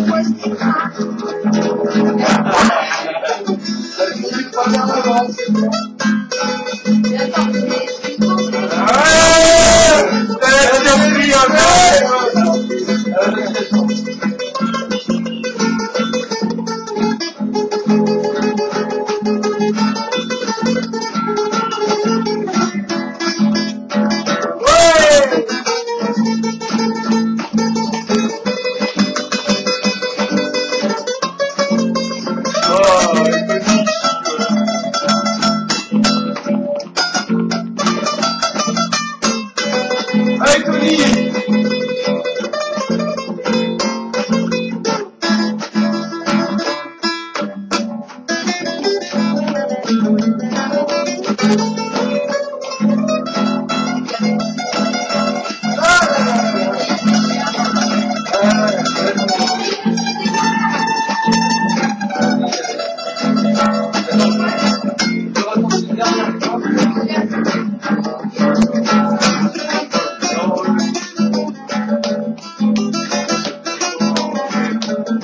Hey, hey, hey, hey, Korean Shantam